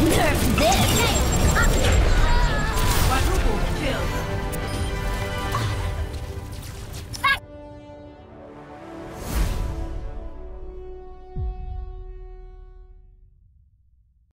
Nerf this!